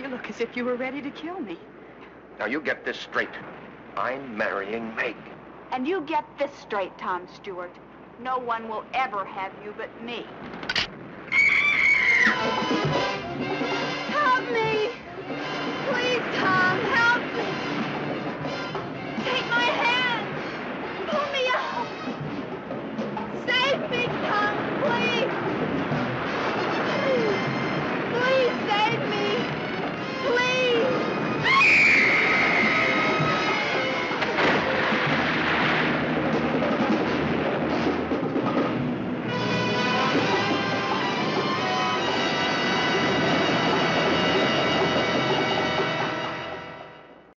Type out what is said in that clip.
You look as if you were ready to kill me. Now, you get this straight. I'm marrying Meg. And you get this straight, Tom Stewart. No one will ever have you but me. Help me! Please, Tom, help me! Take my hand! Pull me up. Save me, Tom!